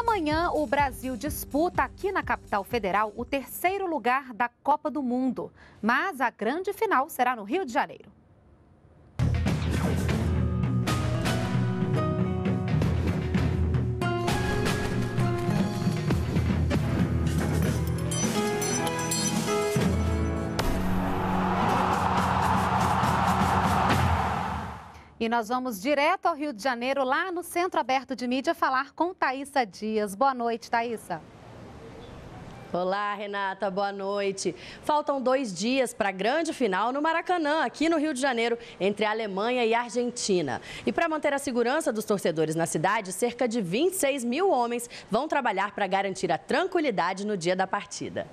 Amanhã, o Brasil disputa aqui na capital federal o terceiro lugar da Copa do Mundo. Mas a grande final será no Rio de Janeiro. E nós vamos direto ao Rio de Janeiro, lá no Centro Aberto de Mídia, falar com Thaisa Dias. Boa noite, Thaisa. Olá, Renata, boa noite. Faltam dois dias para a grande final no Maracanã, aqui no Rio de Janeiro, entre a Alemanha e a Argentina. E para manter a segurança dos torcedores na cidade, cerca de 26 mil homens vão trabalhar para garantir a tranquilidade no dia da partida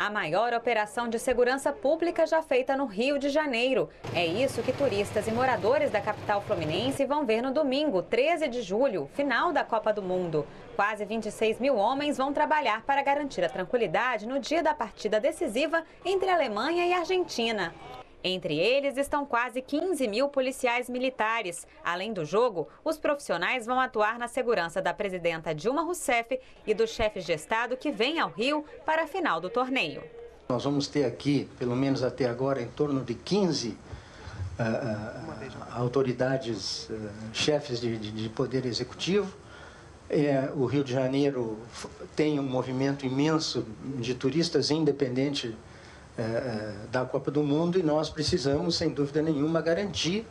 a maior operação de segurança pública já feita no Rio de Janeiro. É isso que turistas e moradores da capital fluminense vão ver no domingo, 13 de julho, final da Copa do Mundo. Quase 26 mil homens vão trabalhar para garantir a tranquilidade no dia da partida decisiva entre Alemanha e Argentina. Entre eles estão quase 15 mil policiais militares. Além do jogo, os profissionais vão atuar na segurança da presidenta Dilma Rousseff e dos chefes de Estado que vêm ao Rio para a final do torneio. Nós vamos ter aqui, pelo menos até agora, em torno de 15 uh, uh, autoridades, uh, chefes de, de, de, poder executivo. É, o Rio de Janeiro tem um movimento imenso de turistas independente é, é, da Copa do Mundo e nós precisamos, sem dúvida nenhuma, garantir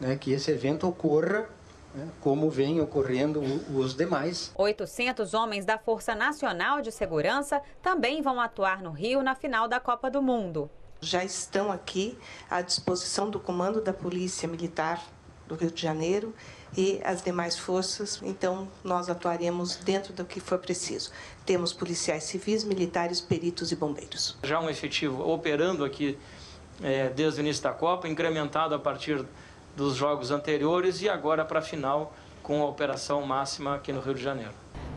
né, que esse evento ocorra né, como vem ocorrendo os demais. 800 homens da Força Nacional de Segurança também vão atuar no Rio na final da Copa do Mundo. Já estão aqui à disposição do Comando da Polícia Militar do Rio de Janeiro e as demais forças, então nós atuaremos dentro do que for preciso. Temos policiais civis, militares, peritos e bombeiros. Já um efetivo operando aqui é, desde o início da Copa, incrementado a partir dos jogos anteriores e agora para a final com a operação máxima aqui no Rio de Janeiro.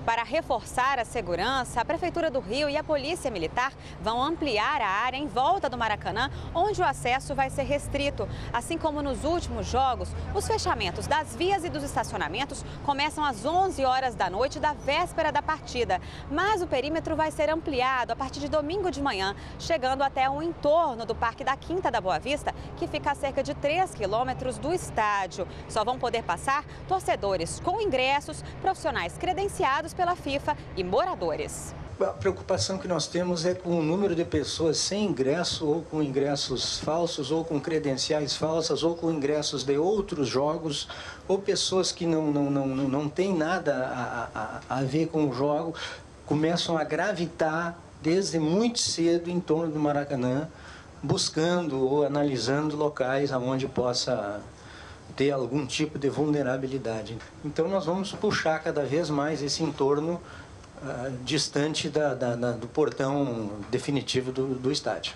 Para reforçar a segurança, a Prefeitura do Rio e a Polícia Militar vão ampliar a área em volta do Maracanã, onde o acesso vai ser restrito. Assim como nos últimos jogos, os fechamentos das vias e dos estacionamentos começam às 11 horas da noite da véspera da partida. Mas o perímetro vai ser ampliado a partir de domingo de manhã, chegando até o entorno do Parque da Quinta da Boa Vista, que fica a cerca de 3 quilômetros do estádio. Só vão poder passar torcedores com ingressos, profissionais credenciados pela FIFA e moradores. A preocupação que nós temos é com o número de pessoas sem ingresso, ou com ingressos falsos, ou com credenciais falsas, ou com ingressos de outros jogos, ou pessoas que não, não, não, não têm nada a, a, a ver com o jogo, começam a gravitar desde muito cedo em torno do Maracanã, buscando ou analisando locais aonde possa ter algum tipo de vulnerabilidade. Então nós vamos puxar cada vez mais esse entorno uh, distante da, da, da, do portão definitivo do, do estádio.